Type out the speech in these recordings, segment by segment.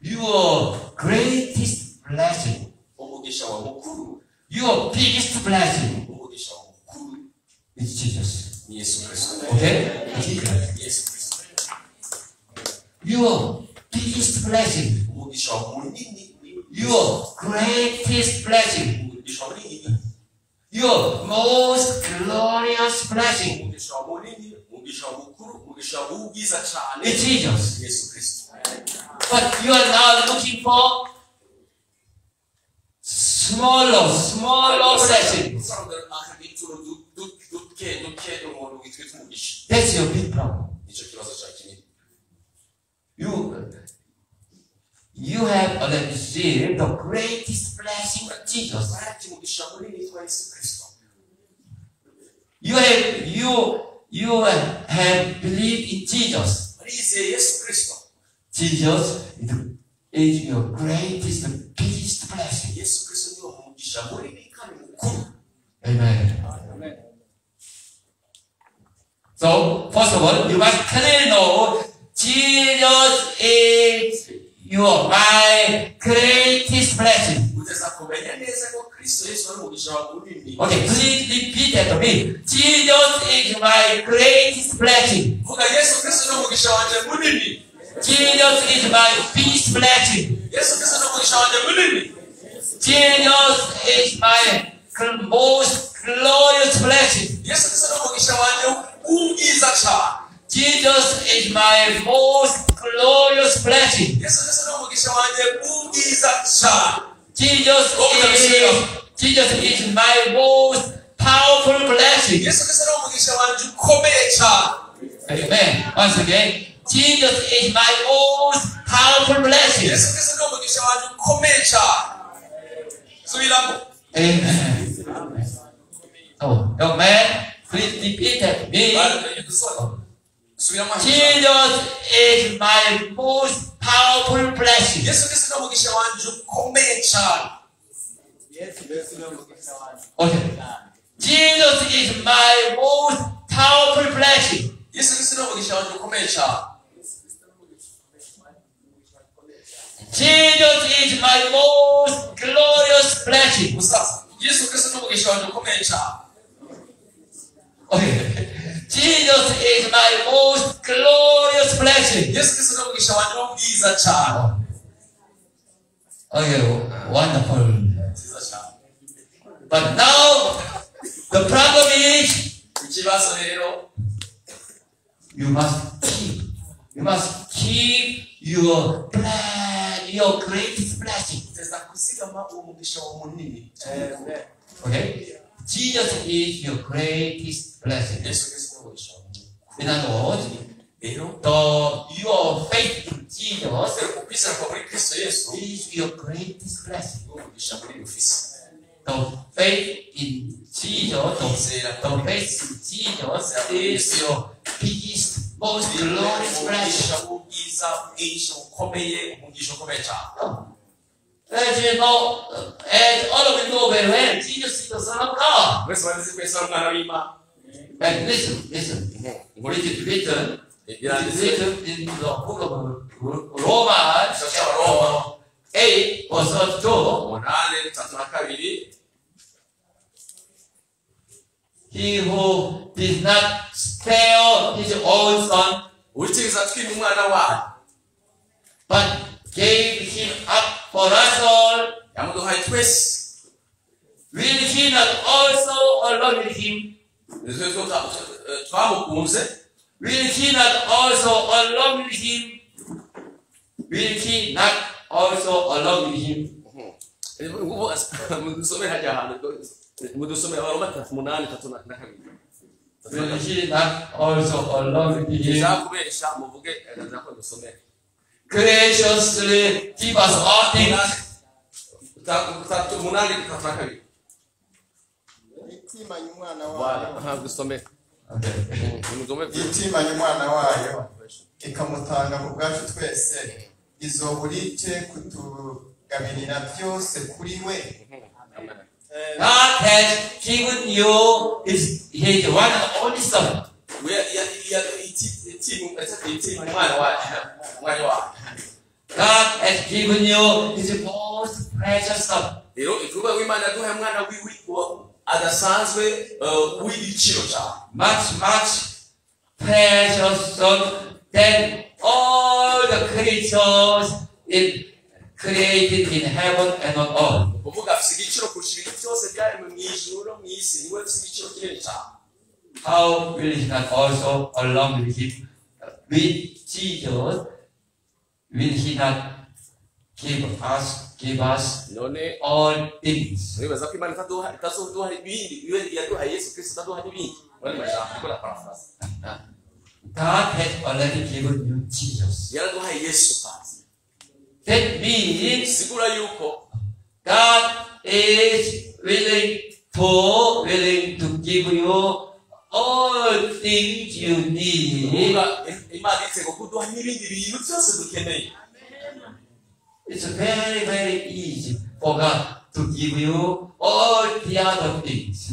Your greatest blessing, umugisha wa mukuru your biggest blessing umugisha wa mukuru Jesus. Okay? Yesu Your biggest blessing, umugisha wa munini your greatest blessing, umugisha wa munini your most glorious blessing umugisha wa munini umugisha wa mukuru umugisha Jesus. yesu But you are now looking for smaller, smaller umugisha That's your big problem. You, you have already received the greatest blessing of Jesus. You have you you have believed in Jesus. Barizeye yesu kristo Jesus is, your greatest, biggest blessing. yesu kristo niwo umugisha munini kandi mukuru Amen. So, first of all, you must clearly know Jesus is your my greatest blessing. uteza kumenya neza ko kristo yesu ari umugisha wa munini Okay, please repeat after me. Jesus is my greatest blessing. Vuga yesu kristo ni umugisha wanjye munini Jesus is my biggest blessing. yesu kristo ni umugisha wanjye munini Jesus is my most glorious blessing. yesu kristo ni umugisha wanjye w'ubwiza cyane Jesus is my most glorious blessing. yesu kristo ni umugisha wanjye w'ubwiza cyane Jesus is Jesus is my most powerful blessing. yesu kristo ni umugisha wanjye ukomeye cyane Amen. Once again, Jesus is my most powerful blessing. yesu kristo ni umugisha wanjye ukomeye cyane subiramo Amen. Oh, young man, please repeat after me. Jesus is my most powerful blessing. yesu kristo ni umugisha wanjye ukomeye cyane Okay. Jesus is my most powerful blessing. yesu kristo ni umugisha wanjye ukomeye cyane Jesus is my most glorious blessing. musaza yesu kristo ni umugisha wanjye ukomeye cyane Okay. Jesus is my most glorious blessing. yesu kristo ni umugisha wanjye w'ubwiza cyane Okay, wonderful. nziza cyane But now the problem is you must keep, you must keep your plan, your greatest blessing. Okay? Jesus is your greatest blessing. In other words, the, your faith in Jesus is your greatest blessing. The faith in Jesus, the faith in Jesus is your biggest, most glorious blessing. Umugisha ukomeye umugisha ukomeye cyane As you know, as all of you know very well, Jesus is the Son of God. mwese babizi ko yesu ari umwana w'imana And listen, listen. Mm-hmm. It is written, it is written in the book of Romans, Chapter chapter 8, verse 2. umunani tatu na kabiri He who did not spare his own son, witegeza atwima umwana wayo but gave him up for us all will he not also along with him will he not also along with him will he not also along with him that also along with him. Graciously give us all things. itimanye umwana wayo ntabwo usome itimanye umwana wayo ikamutanga mu bwacu twese izo burike kutugabirira byose kuri we God has given you his, his one and only son. God has given you His most precious son. wiwe wa- adasanzwe eh, w'igiciro cyane much, much precious son than all the creatures in, created in heaven and on earth. Kuvuga afite igiciro kurusha ibintu byose byaremwe mu ijuru no mu isi. Niwe afite igiciro kinini cyane How will he not also, along with him, with Jesus, will he not give us, give us none all things? uribaza ko imana itaduha- itazoduha ibindi. Iyo yaduhaye yesu kristo itaduha n'ibindi. Muri majambo niko na parafrase God has already given you Jesus. yaraduhaye yesu kazi That means sigura yuko God is willing to willing to give you all things you need. It's very, very easy for God to give you all the other things.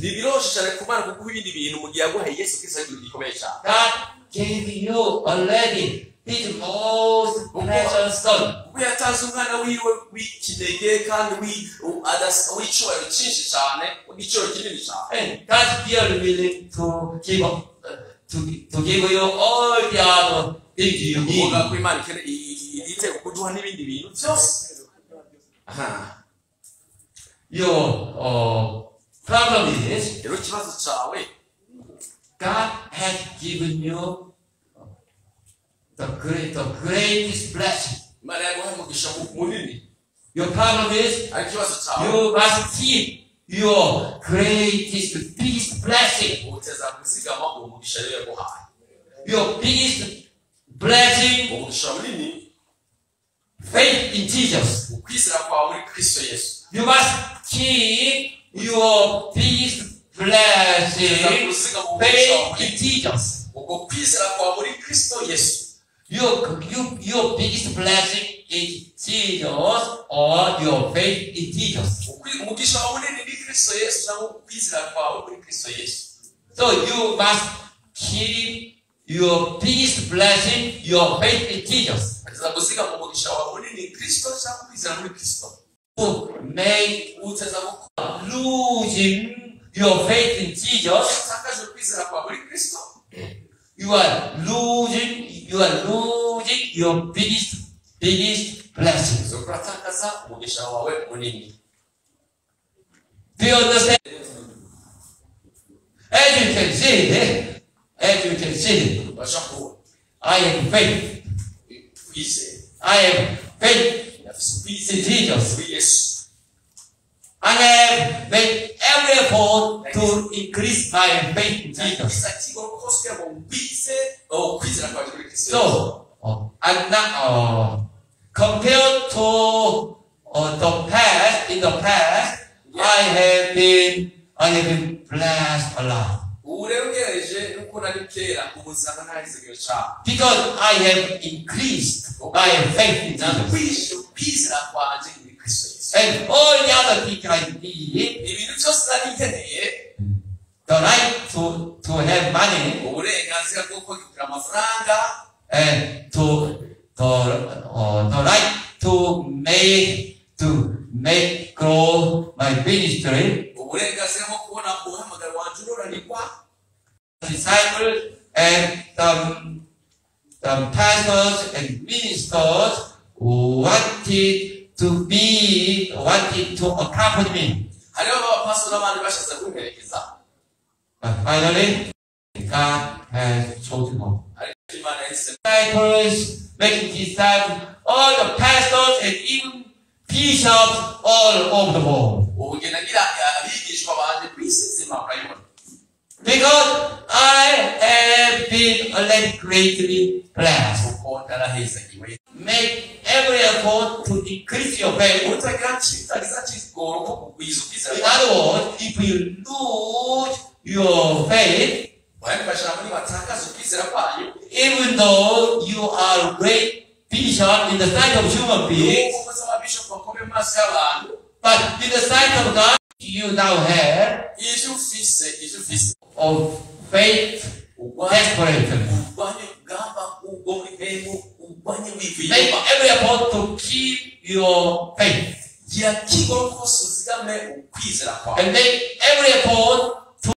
God gave you already His most precious Son. kuko yatanze umwana wiwe w'ikinege kandi wi- u- adas- w'icyubahiro cyinshi cyane w'igiciro kinini cyane And God's still willing to give uh, to, to give you all the other things you need. ko imana ikene- i- i- itego kuduha n'ibindi bintu byose. Your uh, problem is rero ikibazo cyawe God has given you the great, the greatest blessing. imana yaguhaye umugisha mu- munini Your problem is you must keep your greatest biggest blessing. uteza kuzigama uwo mugisha rero yaguhaye Your biggest blessing, uwo mugisha munini faith in Jesus. ukwizera kwawe muri kristo yesu You must keep your biggest blessing, faith in Jesus. Ubwo kwizera kwawe muri kristo yesu Your, your biggest blessing is Jesus or your faith in Jesus. Ukwi- umugisha wawe munini ni kristo yesu cyangwa ukwizera kwawe muri So you must keep your biggest blessing, your faith in Jesus. uteza kuzigama umugisha wawe munini ni kristo cyangwa ukwizera muri kristo To make losing your faith in Jesus, utakaje ukwizera kwawe muri kristo you are losing, you are losing your biggest, biggest blessings. zo kuratakaza umugisha wawe munini Do you understand? As you can see, eh? as you can see, I have faith. I have faith in Jesus. I have made every effort to increase my faith in Jesus. nagize akigo kose kugira ngo ngwize ukwizera kwawe muri kristo So, uh, I'm not, uh, compared to uh, the past, in the past, I have been, I have been blessed a lot. ubu rero ugereje nuko nari kera ubuzima ntarizigiro cyane Because I have increased my faith in Jesus. And all the other I need, ibintu byose nari nkeneye the right to, to have money eh? amafaranga and to, to uh, the right to make, to make grow my ministry, uburenganzira bwo kubona umuhamagaro wanjye uroranirwa disciples and some, some pastors and ministers wanted to be, wanted to accompany me. hariho abapasiteri n'abandi bashatse kumperekeza But finally, God has chosen one. ariko imana yahise Disciples, making disciples, all the pastors and even bishops all over the world. ubu ngenda ngira abigishwa banjye ku isi nzima murayibona Because I have been already greatly blessed. Make every effort to increase your faith. utagira utagize kigoro ko kugwiza ukwizera In kwawe other words, if you lose your faith, bari bashaka muri batakaza ukwizera kwayo even though you are a great bishop in the sight of human beings, nuko muzi ababishopu bakomeye mu maso y'abantu but in the sight of God, you now have ivyo ufise ivyo ufise of faith urwanye desperate. urwanye urugamba ubwo muri mpemu urwanye wivuye Make inyuma every effort to keep your faith. gira kigoro kose uzigame ukwizera kwawe And make every effort